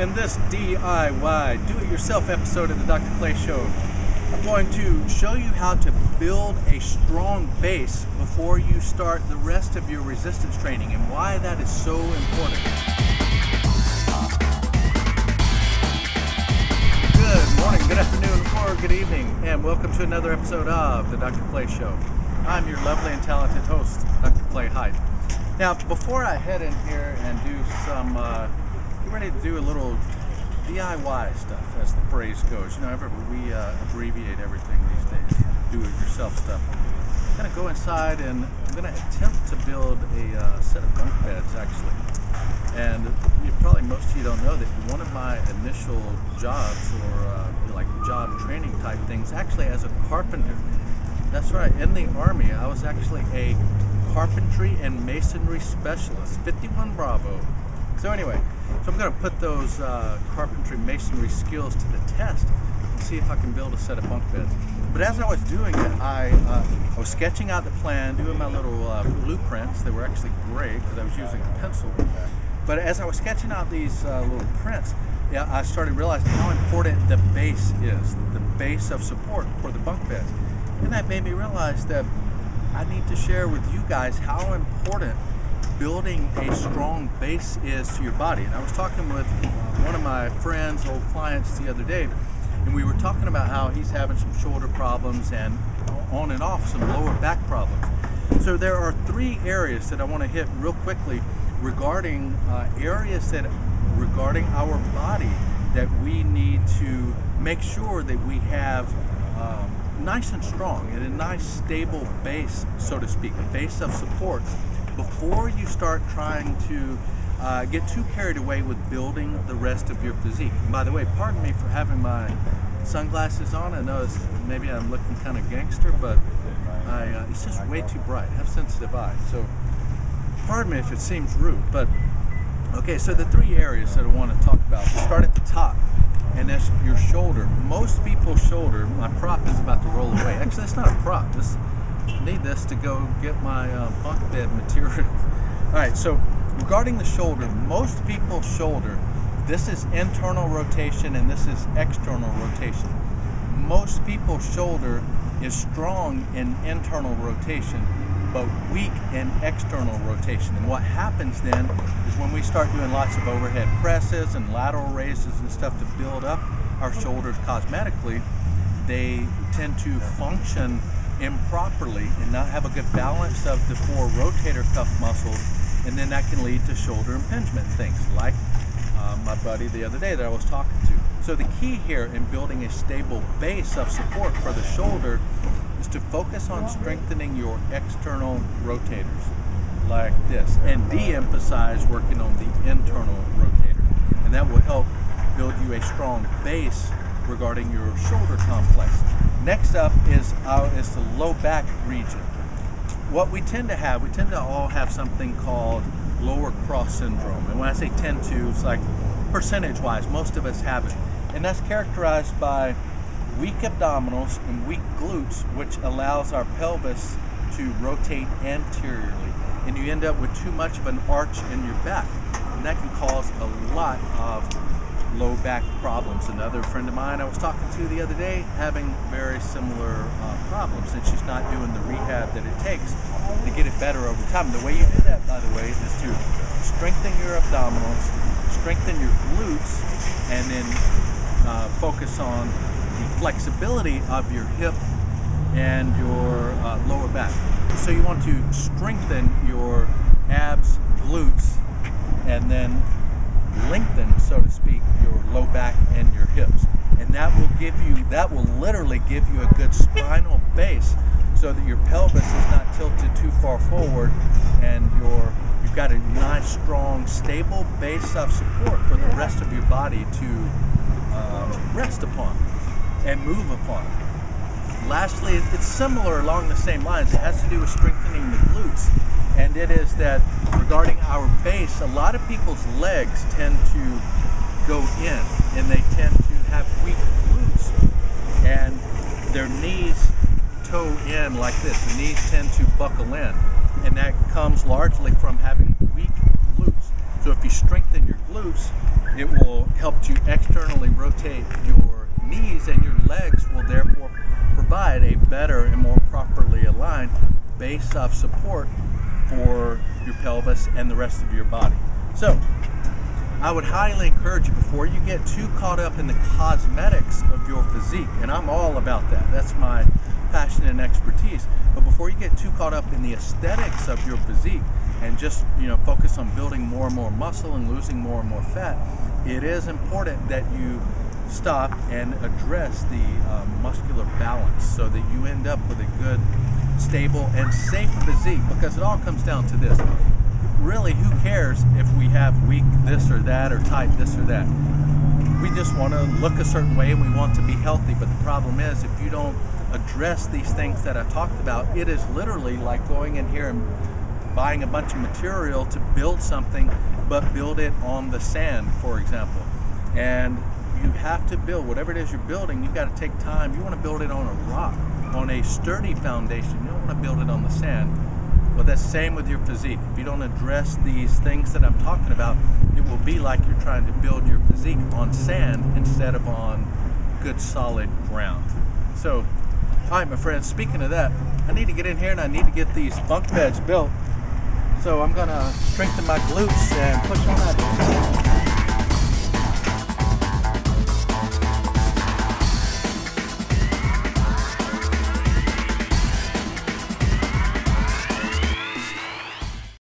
In this DIY, do it yourself episode of the Dr. Clay Show, I'm going to show you how to build a strong base before you start the rest of your resistance training and why that is so important. Good morning, good afternoon, or good evening, and welcome to another episode of the Dr. Clay Show. I'm your lovely and talented host, Dr. Clay Hyght. Now, before I head in here and do some uh, ready to do a little DIY stuff, as the phrase goes. You know, we uh, abbreviate everything these days, do-it-yourself stuff. I'm going to go inside and I'm going to attempt to build a uh, set of bunk beds, actually. And you, probably most of you don't know that one of my initial jobs, or uh, like job training type things, actually as a carpenter. That's right. In the Army, I was actually a carpentry and masonry specialist, 51 Bravo. So anyway, so I'm going to put those uh, carpentry masonry skills to the test and see if I can build a set of bunk beds. But as I was doing it, I, uh, I was sketching out the plan, doing my little uh, blueprints. They were actually gray because I was using a pencil. But as I was sketching out these uh, little prints, yeah, I started realizing how important the base is, the base of support for the bunk beds. And that made me realize that I need to share with you guys how important building a strong base is to your body. And I was talking with one of my friends, old clients, the other day, and we were talking about how he's having some shoulder problems and on and off some lower back problems. So there are three areas that I want to hit real quickly regarding uh, areas that regarding our body that we need to make sure that we have um, nice and strong and a nice stable base, so to speak, a base of support before you start trying to uh, get too carried away with building the rest of your physique. And by the way, pardon me for having my sunglasses on. I know maybe I'm looking kind of gangster, but I, uh, it's just way too bright. I have sensitive eyes, so pardon me if it seems rude. But okay, so the three areas that I want to talk about. Start at the top, and that's your shoulder. Most people's shoulder. My prop is about to roll away. Actually, it's not a prop. This need this to go get my uh, bunk bed material. All right, so regarding the shoulder, most people's shoulder, this is internal rotation and this is external rotation. Most people's shoulder is strong in internal rotation, but weak in external rotation. And what happens then is when we start doing lots of overhead presses and lateral raises and stuff to build up our shoulders cosmetically, they tend to function improperly and not have a good balance of the four rotator cuff muscles, and then that can lead to shoulder impingement things like uh, my buddy the other day that I was talking to. So the key here in building a stable base of support for the shoulder is to focus on strengthening your external rotators like this and de-emphasize working on the internal rotator and that will help build you a strong base regarding your shoulder complex. Next up is our, is the low back region. What we tend to have, we tend to all have something called lower cross syndrome. And when I say tend to, it's like percentage wise, most of us have it. And that's characterized by weak abdominals and weak glutes, which allows our pelvis to rotate anteriorly. And you end up with too much of an arch in your back. And that can cause a lot of low back problems. Another friend of mine I was talking to the other day having very similar uh, problems, and she's not doing the rehab that it takes to get it better over time. The way you do that, by the way, is to strengthen your abdominals, strengthen your glutes, and then uh, focus on the flexibility of your hip and your uh, lower back. So you want to strengthen your abs, glutes, and then lengthen, so to speak, your low back and your hips. And that will give you, that will literally give you a good spinal base so that your pelvis is not tilted too far forward and your, you've got a nice, strong, stable base of support for the rest of your body to um, rest upon and move upon. Lastly, it's similar along the same lines. It has to do with strengthening the glutes and it is that regarding our base, a lot of people's legs tend to go in and they tend to have weak glutes and their knees toe in like this. The knees tend to buckle in and that comes largely from having weak glutes. So if you strengthen your glutes, It will help you externally rotate your knees and your legs will therefore provide a better and more properly aligned base of support for your pelvis and the rest of your body. So, I would highly encourage you before you get too caught up in the cosmetics of your physique, and I'm all about that. That's my passion and expertise. But before you get too caught up in the aesthetics of your physique and just you know focus on building more and more muscle and losing more and more fat, it is important that you stop and address the uh, muscular balance so that you end up with a good, stable, and safe physique. Because it all comes down to this: really, who cares if we have weak this or that or tight this or that? We just want to look a certain way and we want to be healthy. But the problem is, if you don't address these things that I talked about, it is literally like going in here and buying a bunch of material to build something, but build it on the sand, for example. And you have to build whatever it is you're building, you've got to take time. You want to build it on a rock, on a sturdy foundation. You don't want to build it on the sand. Well, that's same with your physique. If you don't address these things that I'm talking about, it will be like you're trying to build your physique on sand instead of on good solid ground. So all right, my friends, speaking of that, I need to get in here and I need to get these bunk beds built. So I'm gonna strengthen my glutes and push on that